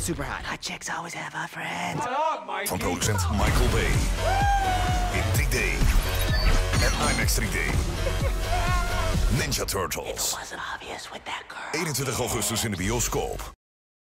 super hot. Hot chicks always have hot friends. Van producent Michael Bay. In 3D. En IMAX 3D. Ninja Turtles. Wasn't obvious with that girl. 21 augustus in de bioscoop.